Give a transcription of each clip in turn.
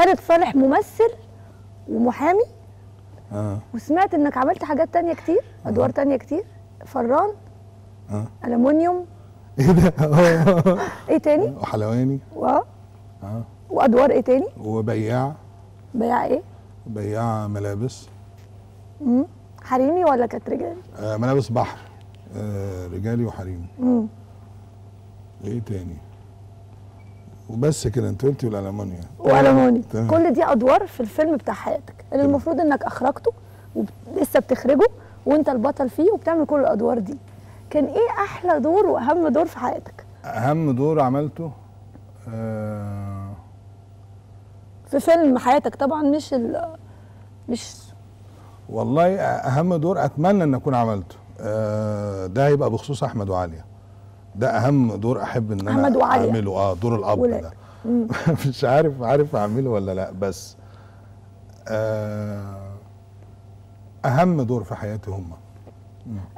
خالد صالح ممثل ومحامي. آه. وسمعت إنك عملت حاجات تانية كتير أدوار تانية كتير. فران. آه. ألمونيوم. إيه ده؟ آه. إيه تاني؟ وحلواني. و... آه. وأدوار إيه تاني؟ وبياع. بياع إيه؟ بياع ملابس. مم. حريمي ولا كانت رجالي؟ آه ملابس بحر. آه رجالي وحريمي. مم. إيه تاني؟ وبس كده انت قلتي والالمانيا والموني تمام. كل دي أدوار في الفيلم بتاع حياتك. اللي المفروض إنك أخرجته ولسه بتخرجه وأنت البطل فيه وبتعمل كل الأدوار دي. كان إيه أحلى دور وأهم دور في حياتك؟ أهم دور عملته آه في فيلم حياتك طبعا مش ال مش والله أهم دور أتمنى إن أكون عملته. آه ده هيبقى بخصوص أحمد وعليا. ده أهم دور أحب إن أنا. أعمله. آه دور الأب ولاد. ده. مش عارف عارف أعمله ولا لأ بس آه أهم دور في حياتي هم.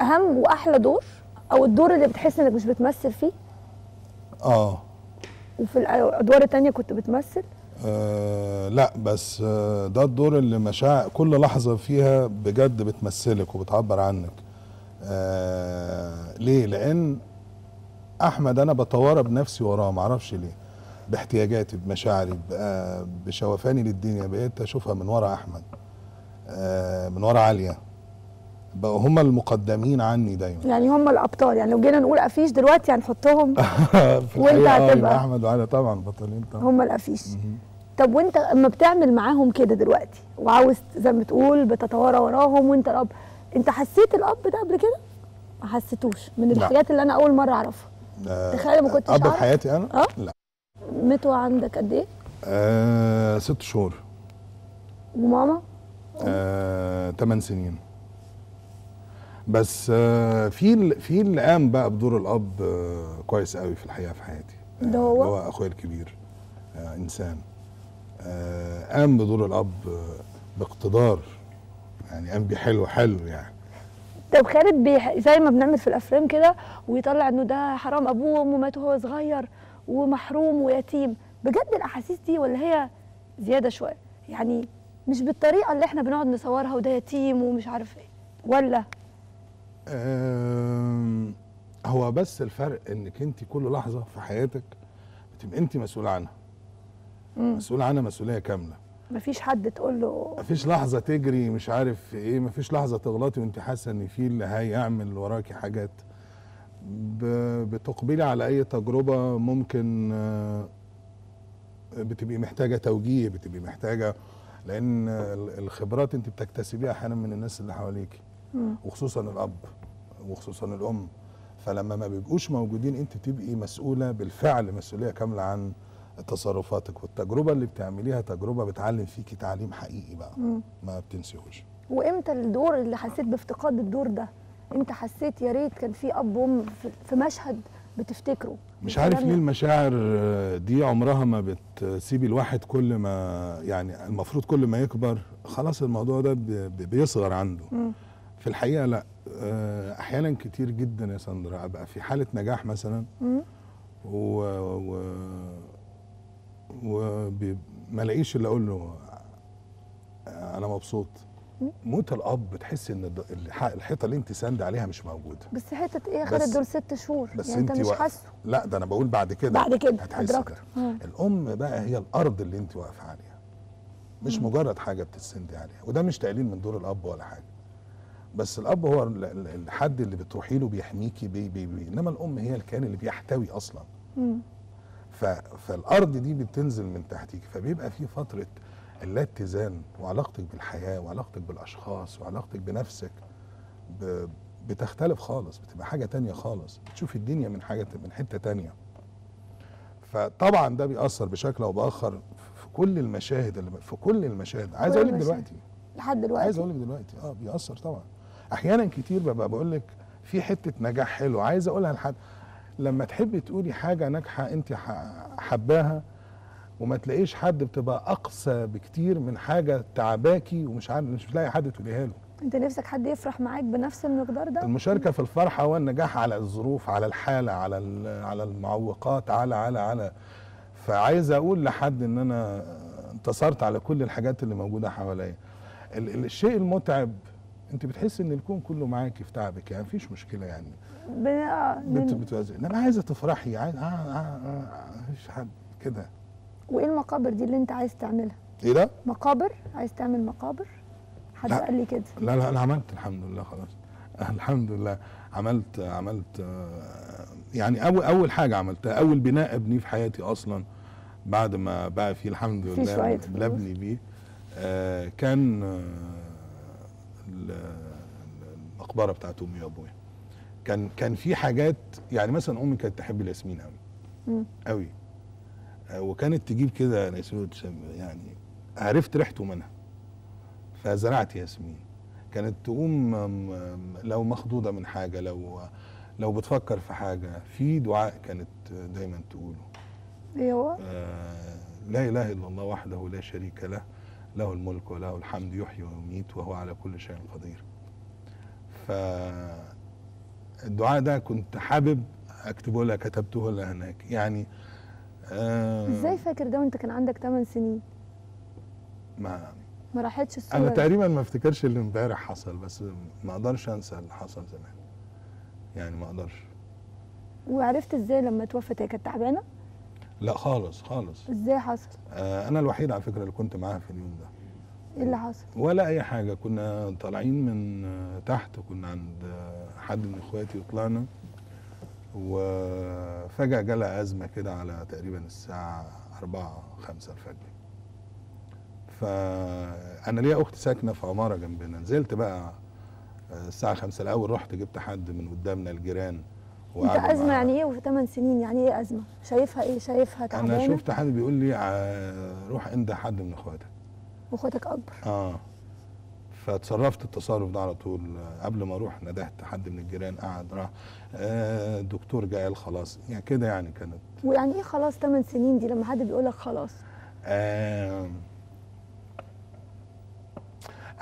أهم وأحلى دور أو الدور اللي بتحس إنك مش بتمثل فيه؟ آه. وفي الادوار التانية كنت بتمثل؟ آه لأ بس آه ده الدور اللي مشاعر كل لحظة فيها بجد بتمثلك وبتعبر عنك. آه ليه؟ لأن أحمد أنا بتوارى بنفسي وراه معرفش ليه. باحتياجاتي بمشاعري بشوفاني للدنيا بقيت أشوفها من ورا أحمد. آه من ورا عليا بقوا هم المقدمين عني دايما. يعني هم الأبطال. يعني لو جينا نقول أفيش دلوقتي هنحطهم الحقيقة آه، هتبقى- أحمد وعلي طبعا بطلين طبعا. هم الأفيش. طب وأنت أما بتعمل معاهم كده دلوقتي وعاوز زي ما بتقول بتتوارى وراهم وأنت الأب أنت حسيت الأب ده قبل كده؟ ما حسيتوش. من. الحاجات اللي أنا أول مرة أعرفها. تخيل ما كنتش. في حياتي أنا؟ آه. لا. متوا عندك قد إيه؟ آه ست شهور. وماما؟ آه، 8 سنين. بس آه، في في اللي قام بقى بدور الأب آه، كويس قوي في الحقيقة في حياتي. آه، ده هو؟ اللي هو أخويا الكبير. آه، إنسان. آه، قام بدور الأب آه، باقتدار. يعني قام بيه حلو حلو يعني. طب خالد بيح... زي ما بنعمل في الأفلام كده ويطلع إنه ده حرام أبوه وأمه ماتوا وهو صغير ومحروم ويتيم. بجد الأحاسيس دي ولا هي زيادة شوية؟ يعني مش بالطريقة اللي إحنا بنقعد نصورها وده يتيم ومش عارف إيه ولا؟ هو بس الفرق إنك أنت كل لحظة في حياتك بتبقى أنت مسؤوله عنها. مسؤوله عنها مسؤولية كاملة. مفيش حد تقول له مفيش لحظة تجري مش عارف إيه مفيش لحظة تغلطي وأنت حاسة إن في اللي هيعمل وراكي حاجات. بتقبلي على أي تجربة ممكن آه، بتبقي محتاجة توجيه بتبقي محتاجة لأن ال- الخبرات أنت بتكتسبيها أحيانا من الناس اللي حواليك. مم. وخصوصا الأب وخصوصا الأم. فلما ما بيبقوش موجودين أنت تبقي مسؤولة بالفعل مسؤولية كاملة عن تصرفاتك والتجربة اللي بتعمليها تجربة بتعلم فيكي تعليم حقيقي بقى مم. ما بتنسيهوش وامتى الدور اللي حسيت بافتقاد الدور ده إمتى حسيت يا ريت كان في أب وأم في- مشهد بتفتكره مش عارف ليه. المشاعر دي عمرها ما بتسيب الواحد كل ما يعني المفروض كل ما يكبر خلاص الموضوع ده بي- بي- بيصغر عنده مم. في الحقيقة لا آه، أحيانا كتير جدا يا ساندرا أبقى في حالة نجاح مثلا مم. و و وما الاقيش اللي أقول له أنا مبسوط. موت الأب بتحس إن الحيطة اللي أنت ساند عليها مش موجودة. بس حتة إيه خالد دول ست شهور. بس يعني أنت مش. حاسه. لا ده أنا بقول بعد كده. بعد كده. ادركته مم. الأم بقى هي الأرض اللي أنت واقفة عليها. مش مجرد حاجة بتستندي عليها. وده مش تقليل من دور الأب ولا حاجة. بس الأب هو ال- ال- الحد اللي بتروحي له بيحميكي بي بي بي إنما الأم هي الكيان اللي بيحتوي أصلا. مم. فالأرض دي بتنزل من تحتيك فبيبقى في فترة اللا اتزان وعلاقتك بالحياة وعلاقتك بالأشخاص وعلاقتك بنفسك. بتختلف خالص بتبقى حاجة تانية خالص بتشوف الدنيا من حاجة من حتة تانية. فطبعا ده بيأثر بشكل أو بآخر في كل المشاهد اللي في كل المشاهد. عايز أقول لك. دلوقتي. لحد دلوقتي. عايز أقول لك دلوقتي. آه بيأثر طبعا. أحيانا كتير ببقى بقول لك في حتة نجاح حلو عايز أقولها لحد لما تحبي تقولي حاجة ناجحة انت حباها وما تلاقيش حد بتبقى اقسى بكتير من حاجة تعباكي ومش عارف مش لاقي حد تقوليها له. انت نفسك حد يفرح معاك بنفس المقدار ده؟ المشاركة في الفرحة والنجاح على الظروف على الحالة على على المعوقات على على على. فعايز أقول لحد إن أنا انتصرت على كل الحاجات اللي موجودة حواليا. ال- ال- الشيء المتعب انت بتحس ان الكون كله معاكي في تعبك يعني مفيش مشكلة يعني. ب... آه، بت بتوازن. انما عايزة تفرحي عايز آه آه آه مفيش حد كده. وإيه المقابر دي اللي انت عايز تعملها؟ إيه ده؟ مقابر؟ عايز تعمل مقابر؟ حد لا. قال لي كده. لا لا أنا عملت الحمد لله خلاص. الحمد لله. عملت عملت آه، يعني اول أول حاجة عملتها أول بناء أبنيه في حياتي أصلا بعد ما بقى فيه الحمد لله شوية اللي فلوس. ابني بيه آه، كان آه، المقبره بتاعت أمي وأبويا. كان كان في حاجات يعني مثلا أمي كانت تحب الياسمين قوي. قوي آه، وكانت تجيب كده ياسمين وتسم- يعني عرفت ريحته منها. فزرعت ياسمين. كانت تقوم لو مخضوضة من حاجة لو لو بتفكر في حاجة في دعاء كانت دايما تقوله. إيه هو؟ آه، لا إله إلا الله وحده لا شريك له. له الملك وله الحمد يحيي ويميت وهو على كل شيء قدير. ف الدعاء ده كنت حابب أكتبه لها كتبته لها هناك. يعني آه إزاي فاكر ده وأنت كان عندك 8 سنين؟ ما ما راحتش الصورة. أنا. تقريبا ما افتكرش اللي امبارح حصل بس ما أقدرش أنسى اللي حصل زمان. يعني ما أقدرش. وعرفت إزاي لما توفت هي كانت تعبانة؟ لا خالص خالص. إزاي حصل؟ آه أنا الوحيد على فكرة اللي كنت معاها في اليوم ده. إيه اللي حصل؟ ولا أي حاجة كنا طالعين من تحت كنا عند حد من إخواتي وطلعنا. وفجأة جالها أزمة كده على تقريبا الساعة 4 5 الفجر. فأنا ليا أخت ساكنة في عمارة جنبنا. نزلت بقى آه، الساعة 5 الأول رحت جبت حد من قدامنا الجيران. انت أزمة. يعني إيه وفي 8 سنين يعني إيه أزمة؟ شايفها إيه؟ شايفها أنا تعبانة؟ شفت حد بيقول لي روح انده حد من إخواتك. واخواتك أكبر. آه. فتصرفت التصرف ده على طول. قبل ما أروح ندهت حد من الجيران قعد راح. آه الدكتور قال خلاص. يعني كده يعني كانت ويعني إيه خلاص 8 سنين دي لما حد بيقول لك خلاص؟ آه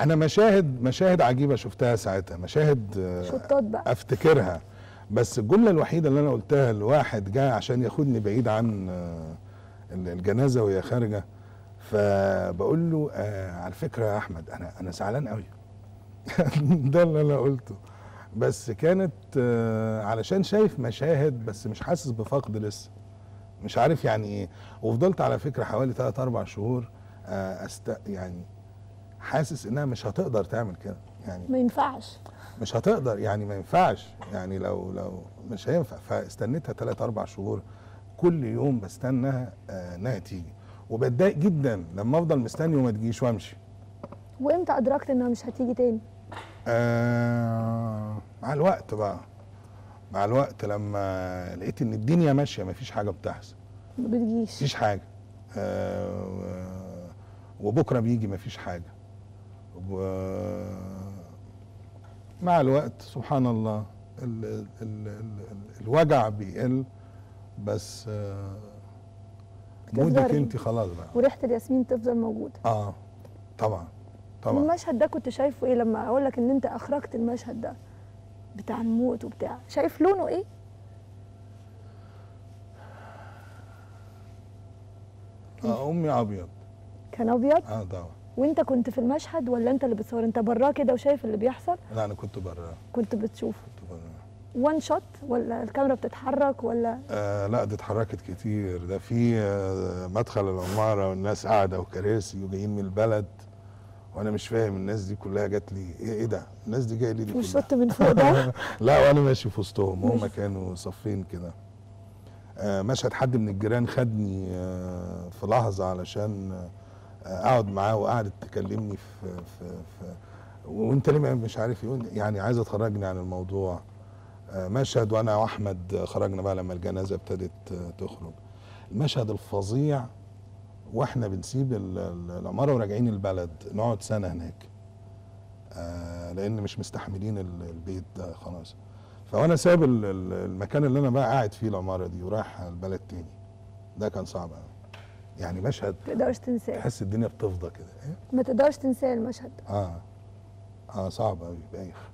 أنا مشاهد مشاهد عجيبة شفتها ساعتها. مشاهد آه، شطات بقى. أفتكرها. بس الجملة الوحيدة اللي أنا قلتها لواحد جاي عشان ياخدني بعيد عن آه، الجنازة وهي خارجة فبقول له آه على فكرة يا أحمد أنا أنا زعلان قوي ده اللي أنا قلته. بس كانت آه علشان شايف مشاهد بس مش حاسس بفقد لسه. مش عارف يعني إيه. وفضلت على فكرة حوالي 3 4 شهور آه أست يعني حاسس إنها مش هتقدر تعمل كده. يعني. ما ينفعش. مش هتقدر يعني ما ينفعش. يعني لو لو مش هينفع. فاستنيتها ثلاث أربع شهور كل يوم بستناها آه، إنها تيجي. وبتضايق جدا لما أفضل مستني وما تجيش وأمشي. وإمتى أدركت إنها مش هتيجي تاني؟ آه مع الوقت بقى. مع الوقت لما لقيت إن الدنيا ماشية ما فيش حاجة بتحصل. ما بتجيش. مفيش حاجة. آه وبكرة بيجي مفيش حاجة. مع الوقت سبحان الله ال ال ال ال الوجع بيقل بس آه مودك انت خلاص بقى. وريحة الياسمين تفضل موجودة. آه طبعا طبعا. المشهد ده كنت شايفه إيه لما أقول لك إن أنت أخرجت المشهد ده؟ بتاع الموت وبتاع. شايف لونه إيه؟ آه أمي أبيض. كان أبيض؟ آه طبعا. وانت كنت في المشهد ولا انت اللي بتصور؟ انت براه كده وشايف اللي بيحصل؟ لا أنا كنت بره كنت بتشوف كنت بره وان شوت ولا الكاميرا بتتحرك ولا؟ آه لا دي اتحركت كتير. ده في آه مدخل العمارة والناس قاعدة وكراسي وجايين من البلد. وأنا مش فاهم الناس دي كلها جات لي. إيه, إيه ده؟ الناس دي جاية لي دي كلها. والشوت من فوق ده؟ لا وأنا ماشي في وسطهم. هم. كانوا صفين كده. آه مشهد حد من الجيران خدني آه في لحظة علشان آه اقعد معاه وقعدت تكلمني في في, في وانت ليه مش عارف يقول يعني عايزه تخرجني عن الموضوع. آه، مشهد وأنا واحمد خرجنا بقى لما الجنازة ابتدت آه، تخرج. المشهد الفظيع وإحنا بنسيب ال- ال- العمارة وراجعين البلد نقعد سنة هناك. آه، لأن مش مستحملين ال- البيت ده خلاص. فوانا ساب ال- ال- المكان اللي أنا بقى قاعد فيه العمارة دي ورايح البلد تاني. ده كان صعب قوي يعني مشهد ما تقدرش تنساه. تحس الدنيا بتفضى كده إيه؟ ما تقدرش تنساه المشهد. آه. آه صعب قوي بايخ.